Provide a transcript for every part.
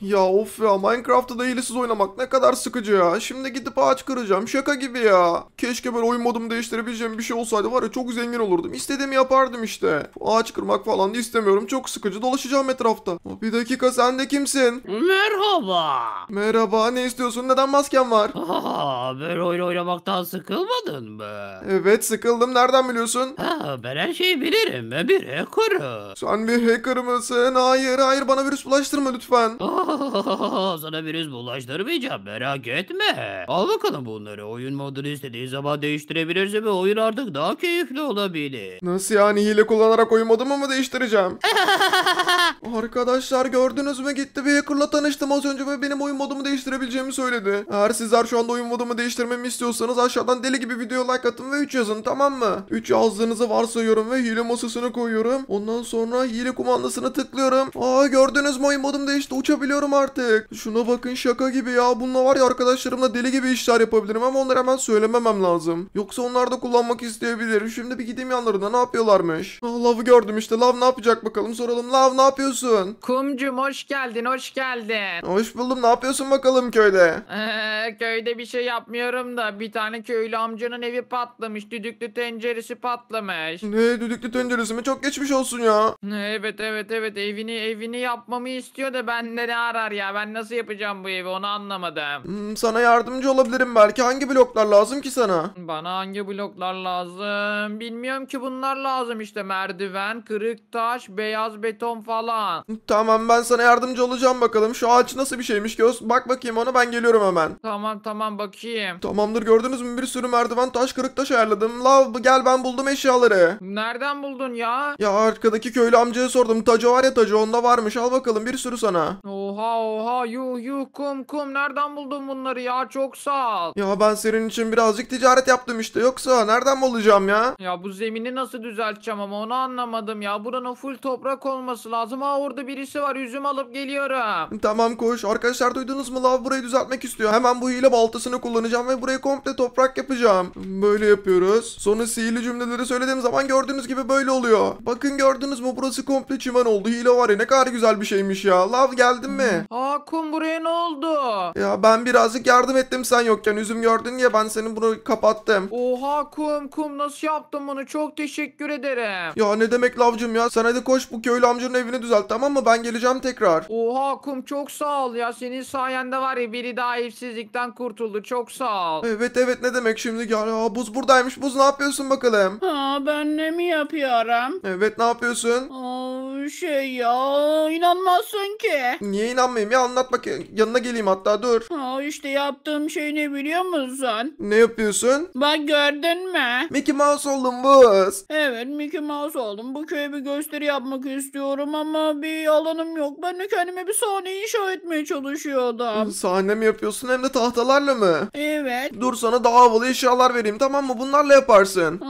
Ya of ya Minecraft'ta da hilesiz oynamak ne kadar sıkıcı ya. Şimdi gidip ağaç kıracağım şaka gibi ya. Keşke böyle oyun modumu değiştirebileceğim bir şey olsaydı var ya çok zengin olurdum. İstediğimi yapardım işte. Ağaç kırmak falan da istemiyorum çok sıkıcı dolaşacağım etrafta. Bir dakika sen de kimsin? Merhaba. Merhaba ne istiyorsun neden masken var? Aa, böyle oyun oynamaktan sıkılmadın mı? Evet sıkıldım nereden biliyorsun? Ha, ben her şeyi bilirim. Ben bir hacker'ım. Sen bir hacker mısın? Hayır hayır bana virüs bulaştırma lütfen. Sana virüs bulaştırmayacağım merak etme. Al bakalım bunları. Oyun modunu istediğin zaman değiştirebilirsin ve oyun artık daha keyifli olabilir. Nasıl yani hile kullanarak oyun modumu mu değiştireceğim? Arkadaşlar gördünüz mü gitti bir hackerla tanıştım az önce ve benim oyun modumu değiştirebileceğimi söyledi. Eğer sizler şu anda oyun modumu değiştirmemi istiyorsanız aşağıdan deli gibi video like atın ve 3 yazın tamam mı? 3 yazdığınızı varsayıyorum ve hile masasına koyuyorum. Ondan sonra hile kumandasını tıklıyorum. Aa gördünüz mü oyun modum değişti uçabiliyorum artık. Şuna bakın şaka gibi ya. Bununla var ya arkadaşlarımla deli gibi işler yapabilirim ama onları hemen söylememem lazım. Yoksa onlar da kullanmak isteyebilir. Şimdi bir gideyim yanlarına ne yapıyorlarmış. Aa, Lav'ı gördüm işte. Lav ne yapacak bakalım soralım. Lav ne yapıyorsun? Kumcum hoş geldin, hoş geldin. Hoş buldum. Ne yapıyorsun bakalım köyde? Ee, köyde bir şey yapmıyorum da bir tane köylü amcanın evi patlamış. Düdüklü tenceresi patlamış. Ne düdüklü tenceresi mi? Çok geçmiş olsun ya. Evet evet evet evini evini yapmamı istiyor da bende ne arar ya. Ben nasıl yapacağım bu evi onu anlamadım. Hmm, sana yardımcı olabilirim belki. Hangi bloklar lazım ki sana? Bana hangi bloklar lazım? Bilmiyorum ki bunlar lazım işte merdiven, kırık taş, beyaz beton falan. Tamam ben sana yardımcı olacağım bakalım. Şu ağaç nasıl bir şeymiş göz. Bak bakayım ona ben geliyorum hemen. Tamam tamam bakayım. Tamamdır gördünüz mü bir sürü merdiven taş kırık taş ayarladım. Lav gel ben buldum eşyaları. Nereden buldun ya? Ya arkadaki köylü amcaya sordum. Tacı var ya tacı onda varmış. Al bakalım bir sürü sana. Oha oha yuh yuh kum kum nereden buldun bunları ya çok sağ ol. Ya ben senin için birazcık ticaret yaptım işte. Yoksa nereden bulacağım ya? Ya bu zemini nasıl düzelteceğim ama onu anlamadım ya. Buranın full toprak olması lazım. Ha orada birisi var üzüm alıp geliyorum. Tamam koş. Arkadaşlar duydunuz mu? Lav burayı düzeltmek istiyor. Hemen bu hile baltasını kullanacağım ve burayı komple toprak yapacağım. Böyle yapıyoruz. Sonra sihirli cümleleri söylediğim zaman gördüğünüz gibi böyle oluyor. Bakın gördünüz mü? Burası komple çimen oldu. Hile var ya ne kadar güzel bir şeymiş ya. Lav geldin mi? Aa kum buraya ne oldu? Ya ben birazcık yardım ettim sen yokken. Üzüm gördün ya ben senin bunu kapattım. Oha kum kum nasıl yaptın bunu? Çok teşekkür ederim. Ya ne demek lavcım ya? Sen hadi koş bu köylü amcanın evini düzelt tamam mı? Ben geleceğim tekrar. Oha kum çok sağ ol ya. Senin sayende var ya biri daha evsizlikten kurtuldu. Çok sağ ol. Evet evet ne demek şimdi gel. Aa, buz buradaymış. Buz ne yapıyorsun bakalım? Ha, ben ne mi yapıyorum? Evet ne yapıyorsun? Aa, şey ya inanmazsın ki. Niye inanmayayım ya anlat bak yanına geleyim hatta dur. Ha, işte yaptığım şey ne biliyor musun? Ne yapıyorsun? Bak gördün mü? Mickey Mouse oldum buz. Evet Mickey Mouse oldum. Bu köye bir gösteri yapmak istiyorum ama bir alanım yok. Ben de kendime bir sahne inşa etmeye çalışıyordum. Sahne mi yapıyorsun hem de tahtalarla mı? Evet. Dur sana daha havalı eşyalar vereyim tamam mı? Bunlarla yaparsın.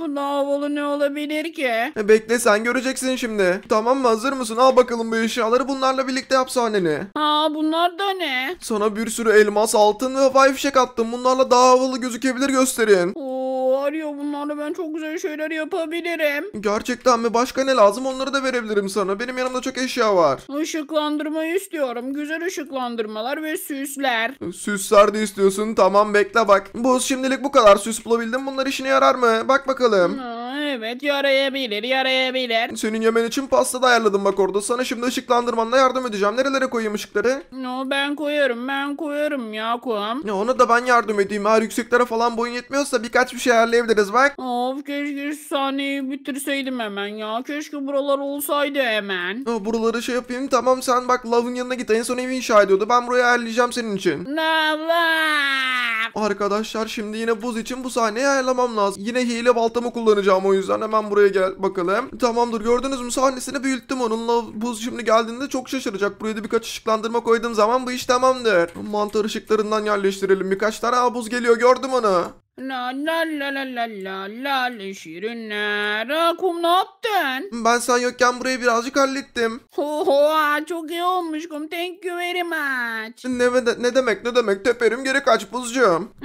Of ne havalı ne olabilir ki? E, bekle sen göreceksin şimdi. Tamam mı hazır mısın? Al bakalım bu eşyaları bunlarla birlikte yap sahneni. Ha bunlar da ne? Sana bir sürü elmas, altın ve havai fişek attım. Bunlarla daha havalı gözükebilir gösterin. Oo arıyor bunlarla ben çok güzel şeyler yapabilirim. Gerçekten mi? Başka ne lazım? Onları da verebilirim sana. Benim yanımda çok eşya var. Işıklandırmayı istiyorum. Güzel ışıklandırmalar ve süsler. Süsler de istiyorsun. Tamam bekle bak. Bu şimdilik bu kadar süs bulabildim. Bunlar işine yarar mı? Bak bakalım. Ha, evet yarayabilir yarayabilir. Senin yemen için pasta da ayarladım bak orada. Sana şimdi ışıklandırmanla yardım edeceğim. Nerelere koyayım ışıkları? No ben koyarım ben koyarım ya kum. Ya ona da ben yardım edeyim. Eğer yükseklere falan boyun yetmiyorsa birkaç bir şey ayarlayabiliriz bak. Of keşke şu sahneyi bitirseydim hemen ya. Keşke buralar olsaydı hemen. Ya buraları şey yapayım. Tamam sen bak Love'ın yanına git. En son evi inşa ediyordu. Ben buraya ayarlayacağım senin için. Lava. Arkadaşlar şimdi yine buz için bu sahneyi ayarlamam lazım. Yine hile baltamı kullanacağım o yüzden hemen buraya gel bakalım. Tamamdır gördünüz mü sahnesini büyüttüm onunla. Buz şimdi geldiğinde çok şaşıracak. Buraya da birkaç ışıklandırma koyduğum zaman bu iş tamamdır. Mantar ışıklarından yerleştirelim birkaç tane. Buz geliyor gördüm onu. La la la la la la la la şirinler. Ne yaptın? Ben sen yokken burayı birazcık hallettim. Oha çok iyi olmuş kum. Thank you very much. Ne, ne, ne demek ne demek teperim geri kaç buzcuğum.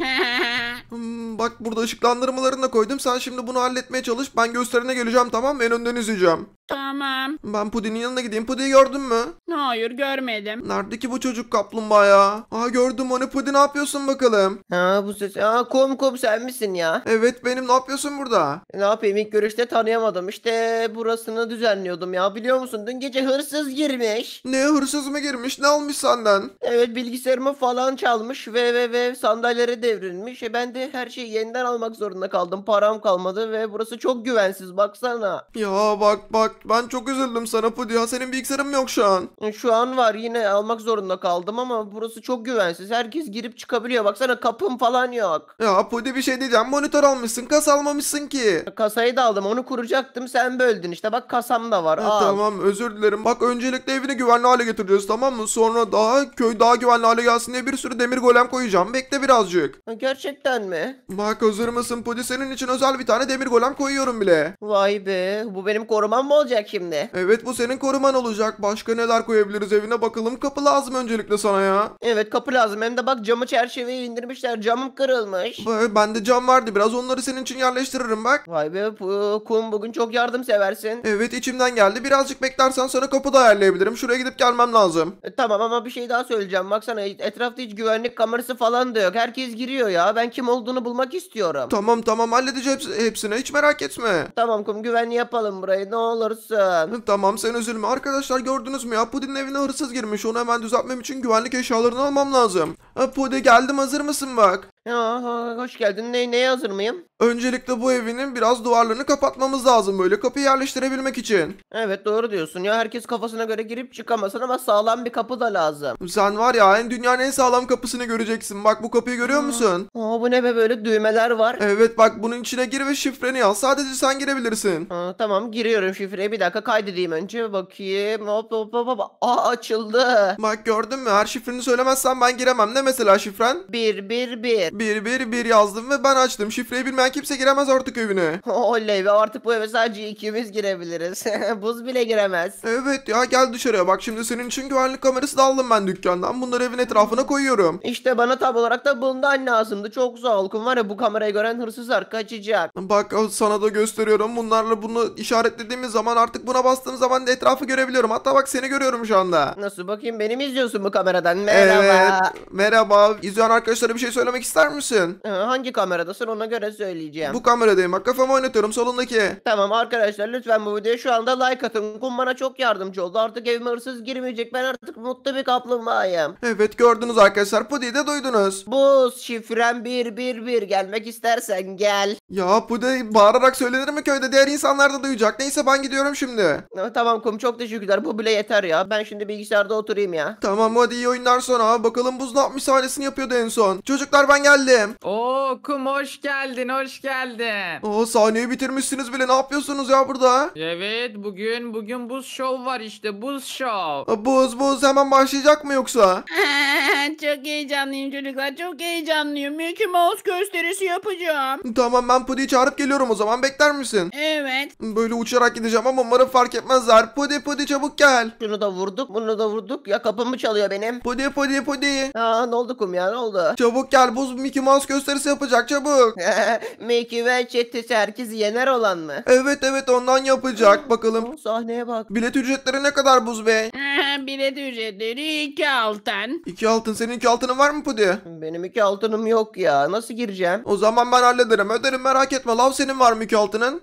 Hmm, bak burada ışıklandırmalarını da koydum. Sen şimdi bunu halletmeye çalış. Ben gösterine geleceğim tamam mı? En önden izleyeceğim. Tamam. Ben Pudi'nin yanına gideyim. Pudi'yi gördün mü? Hayır görmedim. Nerede ki bu çocuk kaplumbağa ya? Aa gördüm onu. Pudi ne yapıyorsun bakalım? Ha bu ses. Ha kum kum sen misin ya? Evet benim ne yapıyorsun burada? Ne yapayım ilk görüşte tanıyamadım. İşte burasını düzenliyordum ya. Biliyor musun dün gece hırsız girmiş. Ne hırsız mı girmiş? Ne almış senden? Evet bilgisayarımı falan çalmış ve ve ve sandalyeleri devrilmiş. E ben de her şeyi yeniden almak zorunda kaldım. Param kalmadı ve burası çok güvensiz baksana. Ya bak bak ben çok üzüldüm sana Pudi ya. Senin bilgisayarın yok şu an? E, Şu an var yine almak zorunda kaldım ama burası çok güvensiz. Herkes girip çıkabiliyor. Baksana kapım falan yok. Ya Pudi bir şey diyeceğim. Monitör almışsın. Kas almamışsın ki. Kasayı da aldım. Onu kuracaktım. Sen böldün işte. Bak kasam da var. Ha, Al. tamam özür dilerim. Bak öncelikle evini güvenli hale getireceğiz tamam mı? Sonra daha köy daha güvenli hale gelsin diye bir sürü demir golem koyacağım. Bekle birazcık. Gerçekten mi? Bak hazır mısın Pudi? Senin için özel bir tane demir golem koyuyorum bile. Vay be. Bu benim korumam mı olacak şimdi? Evet bu senin koruman olacak. Başka neler koyabiliriz evine bakalım. Kapı lazım öncelikle sana ya. Evet kapı lazım. Hem de bak camı çerçeveyi indirmişler. Camım kırılmış. Vay, Bende cam vardı biraz onları senin için yerleştiririm bak. Vay be bu kum bugün çok yardım seversin. Evet içimden geldi. Birazcık beklersen sonra kapı da ayarlayabilirim. Şuraya gidip gelmem lazım. E, tamam ama bir şey daha söyleyeceğim. Baksana etrafta hiç güvenlik kamerası falan da yok. Herkes giriyor ya. Ben kim olduğunu bulmak istiyorum. Tamam tamam halledeceğim hepsi- hepsini hiç merak etme. Tamam kum güvenli yapalım burayı ne olursun. Tamam sen üzülme. Arkadaşlar gördünüz mü ya Pudi'nin evine hırsız girmiş. Onu hemen düzeltmem için güvenlik eşyalarını almam lazım. Ha, geldim hazır mısın bak. Ya, hoş geldin. Ne, neye hazır mıyım? Öncelikle bu evinin biraz duvarlarını kapatmamız lazım böyle kapıyı yerleştirebilmek için. Evet doğru diyorsun ya. Herkes kafasına göre girip çıkamasın ama sağlam bir kapı da lazım. Sen var ya en dünyanın en sağlam kapısını göreceksin. Bak bu kapıyı görüyor musun? Aa, bu ne be böyle düğmeler var. Evet bak bunun içine gir ve şifreni yaz. Sadece sen girebilirsin. Aa, tamam giriyorum şifreyi. Bir dakika kaydedeyim önce. Bakayım. Hop hop hop hop. Aa açıldı. Bak gördün mü? Her şifreni söylemezsen ben giremem. Ne mesela şifren? 1 1 1. 1 1 1 yazdım ve ben açtım. Şifreyi bilmeyen kimse giremez artık evine. Oley be artık bu eve sadece ikimiz girebiliriz. Buz bile giremez. Evet ya gel dışarıya. Bak şimdi senin için güvenlik kamerası da aldım ben dükkandan. Bunları evin etrafına koyuyorum. İşte bana tam olarak da bundan lazımdı. Çok sağ ol. Kum var ya bu kamerayı gören hırsızlar kaçacak. Bak sana da gösteriyorum. Bunlarla bunu işaretlediğimiz zaman artık buna bastığım zaman da etrafı görebiliyorum. Hatta bak seni görüyorum şu anda. Nasıl bakayım beni mi izliyorsun bu kameradan? Merhaba. Evet. Merhaba. İzleyen arkadaşlara bir şey söylemek ister misin? Ee, hangi kameradasın ona göre söyleyeceğim. Bu kameradayım. Bak kafamı oynatıyorum solundaki. Tamam arkadaşlar lütfen bu videoya şu anda like atın. Kum bana çok yardımcı oldu. Artık evime hırsız girmeyecek. Ben artık mutlu bir kaplumbağayım. Evet gördünüz arkadaşlar. Pudi'yi de duydunuz. Buz şifrem 111 gelmek istersen gel. Ya Pudi bağırarak söylenir mi köyde? Diğer insanlar da duyacak. Neyse ben gidiyorum şimdi. Ee, Tamam kum çok teşekkürler. Bu bile yeter ya. Ben şimdi bilgisayarda oturayım ya. Tamam hadi iyi oyunlar sonra. Bakalım buz ne yapmış sahnesini yapıyordu en son. Çocuklar ben geldim. Oo kum hoş geldin hoş geldin. Oo sahneyi bitirmişsiniz bile. Ne yapıyorsunuz ya burada? Evet bugün bugün buz show var işte buz show. Aa, Buz buz hemen başlayacak mı yoksa? çok heyecanlıyım çocuklar. Çok heyecanlıyım. Mickey Mouse gösterisi yapacağım. Tamam ben Pudi'yi çağırıp geliyorum o zaman. Bekler misin? Evet. Böyle uçarak gideceğim ama umarım fark etmezler. Pudi Pudi çabuk gel. Şunu da vurduk bunu da vurduk. Ya kapımı çalıyor benim. Pudi Pudi Pudi. Aa ne oldu kum ya ne oldu? Çabuk gel buz Mickey Mouse gösterisi yapacak çabuk. Mickey ve çetesi herkesi yener olan mı? Evet evet ondan yapacak. Bakalım O sahneye bak. bilet ücretleri ne kadar buz be? Bilet ücretleri iki altın. İki altın senin iki altının var mı Pudi? Benim iki altınım yok ya. Nasıl gireceğim? O zaman ben hallederim öderim merak etme. Lav senin var mı iki altının?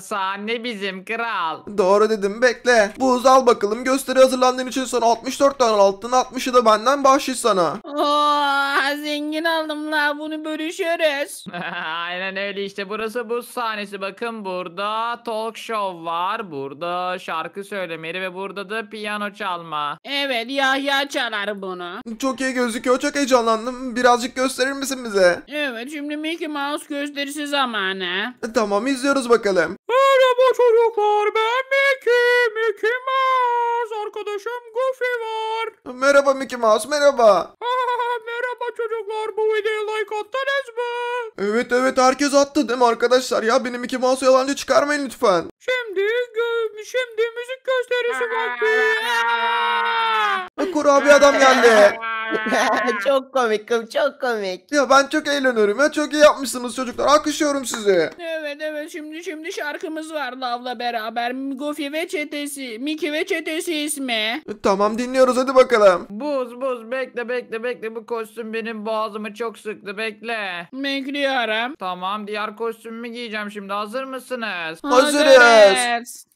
Sahne bizim kral. Doğru dedim bekle. Buz al bakalım gösteri hazırlandığın için sana 64 tane altın 60'ı da benden bahşiş sana. Oo, zengin aldım la bunu bölüşürüz. Aynen öyle işte burası buz sahnesi bakın burada talk show var burada şarkı söylemeli ve burada da piyano çalma. Evet Yahya çalar bunu. Çok iyi gözüküyor çok heyecanlandım. Birazcık gösterir misin bize? Evet şimdi Mickey Mouse gösterisi zamanı. Tamam izliyoruz bakalım. Merhaba çocuklar ben Mickey, Mickey Mouse arkadaşım Goofy var. Merhaba Mickey Mouse merhaba. merhaba çocuklar bu videoya like attınız mı? Evet evet herkes attı değil mi arkadaşlar ya? Benim Mickey Mouse yalancı çıkarmayın lütfen. Şimdi gö- şimdi müzik gösterisi vakti. Ha, Kurabiye adam geldi. çok komik çok komik. Ya ben çok eğleniyorum ya. Çok iyi yapmışsınız çocuklar. Alkışlıyorum sizi. Evet evet şimdi şimdi şarkımız var Lav'la beraber. Goofy ve çetesi. Mickey ve çetesi ismi. E, Tamam dinliyoruz hadi bakalım. Buz buz bekle bekle bekle bu kostüm benim boğazımı çok sıktı bekle. Bekliyorum. Tamam diğer kostümümü giyeceğim şimdi hazır mısınız? Hazırız.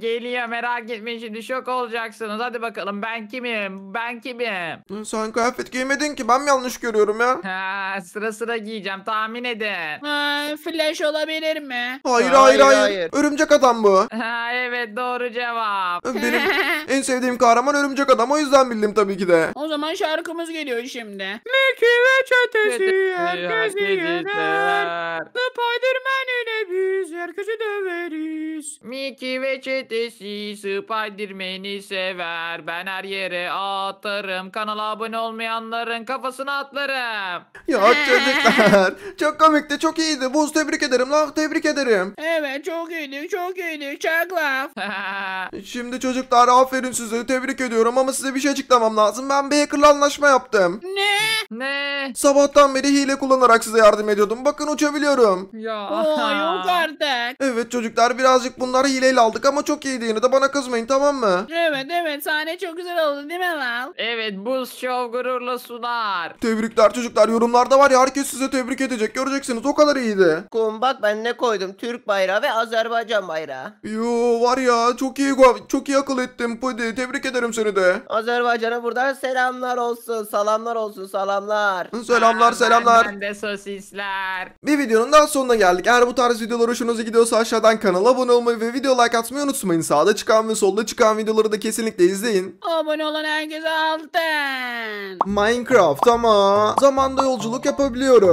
Geliyor merak etmeyin şimdi şok olacaksınız. Hadi bakalım ben kimim? Ben kimim? Sen kıyafet giymedin ki ben mi yanlış görüyorum ya? Ha, sıra sıra giyeceğim tahmin edin. Ha, flash olabilir mi? Hayır Hayır, hayır hayır. hayır. Örümcek adam bu. Ha, evet doğru cevap. Benim en sevdiğim kahraman örümcek adam o yüzden bildim tabii ki de. O zaman şarkımız geliyor şimdi. Mickey ve çetesi herkesi yener. Spiderman herkesi döveriz. Mickey ve çetesi Spiderman'i sever. Ben her yere atarım. Kanala abone olmayanların kafasına atlarım. Ya çocuklar. çok komikti çok iyiydi. Buz tebrik ederim lan tebrik ederim. Evet çok iyiydik çok iyiydik. Çok laf. Şimdi çocuklar aferin size tebrik ediyorum ama size bir şey açıklamam lazım. Ben bir hackerla anlaşma yaptım. Ne? ne? Sabahtan beri hile kullanarak size yardım ediyordum. Bakın uçabiliyorum. Ya. Oo yok artık. Evet çocuklar birazcık bunları hileyle aldık ama çok iyiydi yine de bana kızmayın tamam mı? Evet evet sahne çok güzel oldu değil mi Lav? Evet Buz Show gururla sunar. Tebrikler çocuklar yorumlarda var ya herkes size tebrik edecek göreceksiniz o kadar iyiydi. Kum bak ben ne koydum? Türk bayrağı ve Azerbaycan bayrağı. Yo var ya çok iyi çok iyi akıl ettim Pudi tebrik ederim seni de. Azerbaycan'a buradan selamlar olsun. Salamlar olsun salamlar. Selamlar selamlar. Ben de sosisler. Bir videonun daha sonuna geldik. Eğer bu tarz videolar hoşunuza gidiyorsa aşağıdan kanala abone olmayı ve video like atmayı unutmayın. Sağda çıkan ve solda çıkan videoları da kesinlikle izleyin. Abone olan herkese altın. Minecraft ama zamanda yolculuk yapabiliyorum.